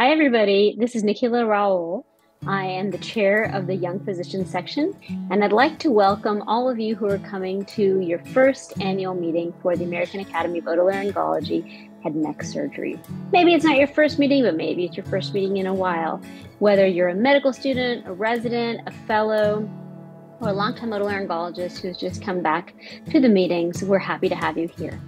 Hi, everybody. This is Nikhila Raol. I am the chair of the Young Physicians section, and I'd like to welcome all of you who are coming to your first annual meeting for the American Academy of Otolaryngology Head and Neck Surgery. Maybe it's not your first meeting, but maybe it's your first meeting in a while. Whether you're a medical student, a resident, a fellow, or a longtime otolaryngologist who's just come back to the meetings, we're happy to have you here.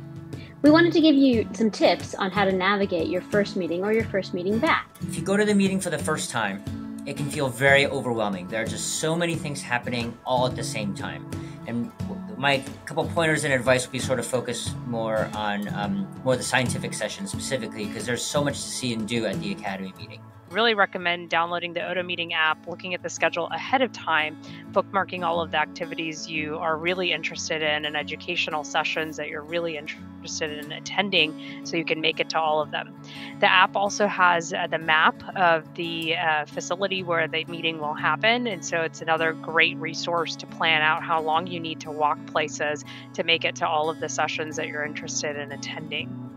We wanted to give you some tips on how to navigate your first meeting or your first meeting back. If you go to the meeting for the first time, it can feel very overwhelming. There are just so many things happening all at the same time. And my couple pointers and advice will be sort of focus more on um, more the scientific session specifically because there's so much to see and do at the academy meeting really recommend downloading the OtoMeeting app, looking at the schedule ahead of time, bookmarking all of the activities you are really interested in and educational sessions that you're really interested in attending so you can make it to all of them. The app also has uh, the map of the uh, facility where the meeting will happen. And so it's another great resource to plan out how long you need to walk places to make it to all of the sessions that you're interested in attending.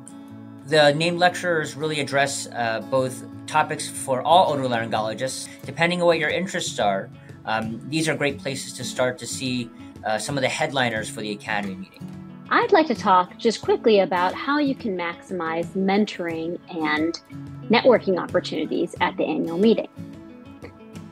The named lecturers really address uh, both topics for all otolaryngologists. Depending on what your interests are, um, these are great places to start to see uh, some of the headliners for the Academy meeting. I'd like to talk just quickly about how you can maximize mentoring and networking opportunities at the annual meeting.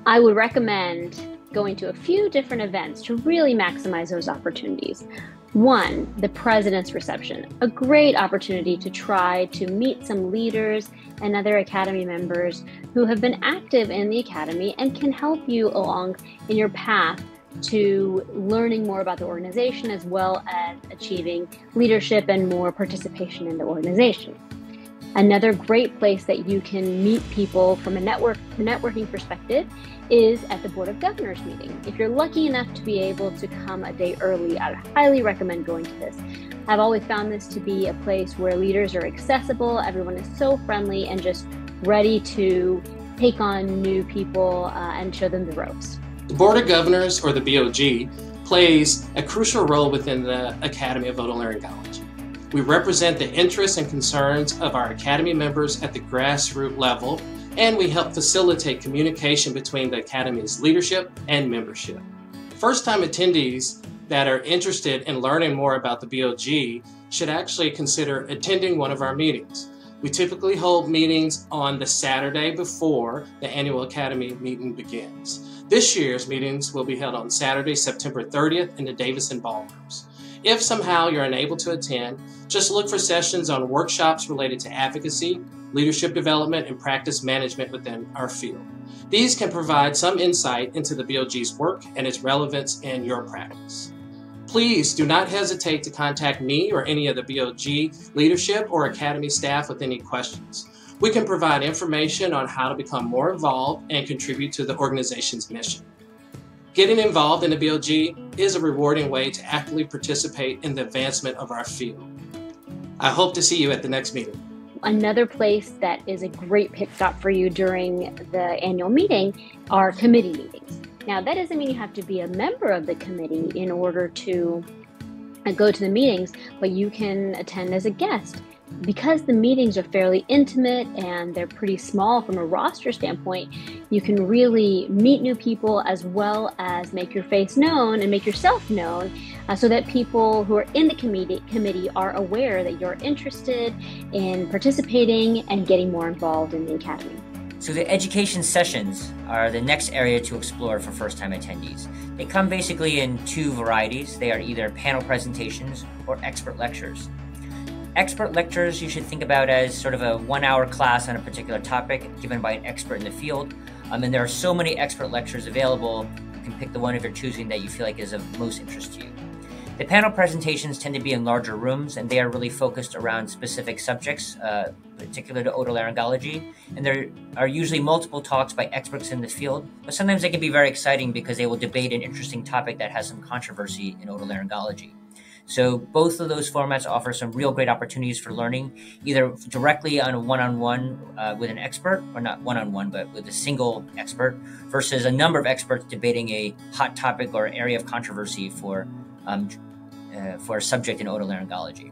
I would recommend going to a few different events to really maximize those opportunities. One, the president's reception, a great opportunity to try to meet some leaders and other academy members who have been active in the academy and can help you along in your path to learning more about the organization as well as achieving leadership and more participation in the organization. Another great place that you can meet people from a network networking perspective is at the Board of Governors meeting. If you're lucky enough to be able to come a day early, I highly recommend going to this. I've always found this to be a place where leaders are accessible, everyone is so friendly and just ready to take on new people uh, and show them the ropes. The Board of Governors, or the BOG, plays a crucial role within the Academy of Otolaryngology. We represent the interests and concerns of our Academy members at the grassroots level and we help facilitate communication between the Academy's leadership and membership. First time attendees that are interested in learning more about the BOG should actually consider attending one of our meetings. We typically hold meetings on the Saturday before the annual Academy meeting begins. This year's meetings will be held on Saturday, September 30th in the Davidson Ballrooms. If somehow you're unable to attend, just look for sessions on workshops related to advocacy, leadership development, and practice management within our field. These can provide some insight into the BOG's work and its relevance in your practice. Please do not hesitate to contact me or any of the BLG leadership or Academy staff with any questions. We can provide information on how to become more involved and contribute to the organization's mission. Getting involved in the BOG is a rewarding way to actively participate in the advancement of our field. I hope to see you at the next meeting. Another place that is a great pit stop for you during the annual meeting are committee meetings. Now, that doesn't mean you have to be a member of the committee in order to go to the meetings, but you can attend as a guest because the meetings are fairly intimate and they're pretty small from a roster standpoint, you can really meet new people as well as make your face known and make yourself known uh, so that people who are in the committee, committee are aware that you're interested in participating and getting more involved in the academy. So the education sessions are the next area to explore for first-time attendees. They come basically in two varieties. They are either panel presentations or expert lectures. Expert lectures you should think about as sort of a one hour class on a particular topic given by an expert in the field. Um, and there are so many expert lectures available, you can pick the one of your choosing that you feel like is of most interest to you. The panel presentations tend to be in larger rooms and they are really focused around specific subjects, uh, particular to otolaryngology. And there are usually multiple talks by experts in the field, but sometimes they can be very exciting because they will debate an interesting topic that has some controversy in otolaryngology. So both of those formats offer some real great opportunities for learning, either directly on a one-on-one uh, with an expert, or not one-on-one, but with a single expert, versus a number of experts debating a hot topic or area of controversy for um, uh, for a subject in otolaryngology.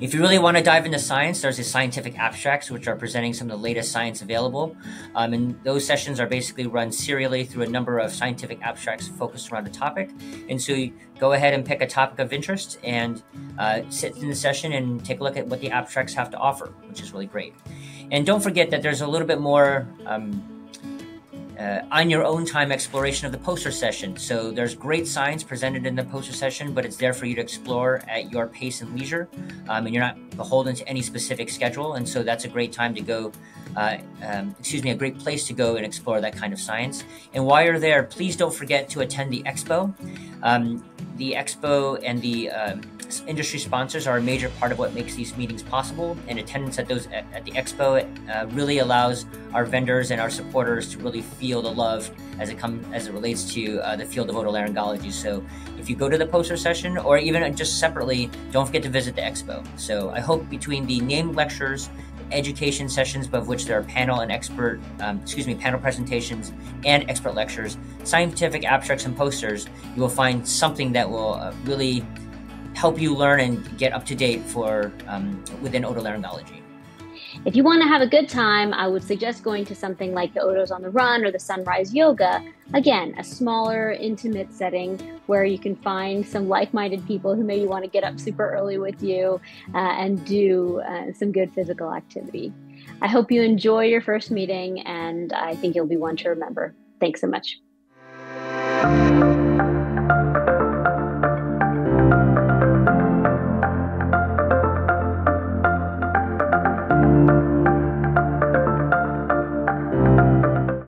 If you really want to dive into science, there's the scientific abstracts, which are presenting some of the latest science available. Um, and those sessions are basically run serially through a number of scientific abstracts focused around a topic. And so you go ahead and pick a topic of interest and uh, sit in the session and take a look at what the abstracts have to offer, which is really great. And don't forget that there's a little bit more. Um, uh, on your own time exploration of the poster session. So there's great science presented in the poster session, but it's there for you to explore at your pace and leisure, um, and you're not beholden to any specific schedule. And so that's a great time to go. Uh, um, excuse me, a great place to go and explore that kind of science. And while you're there, please don't forget to attend the expo. Um, the expo and the um, industry sponsors are a major part of what makes these meetings possible, and attendance at those at, at the expo uh, really allows our vendors and our supporters to really feel the love as it comes as it relates to uh, the field of otolaryngology. So, if you go to the poster session or even just separately, don't forget to visit the expo. So, I hope between the named lectures education sessions, of which there are panel and expert, um, excuse me, panel presentations and expert lectures, scientific abstracts and posters, you will find something that will uh, really help you learn and get up to date for um, within otolaryngology. If you want to have a good time, I would suggest going to something like the Odos on the Run or the Sunrise Yoga. Again, a smaller, intimate setting where you can find some like minded people who maybe want to get up super early with you uh, and do uh, some good physical activity. I hope you enjoy your first meeting, and I think it'll be one to remember. Thanks so much.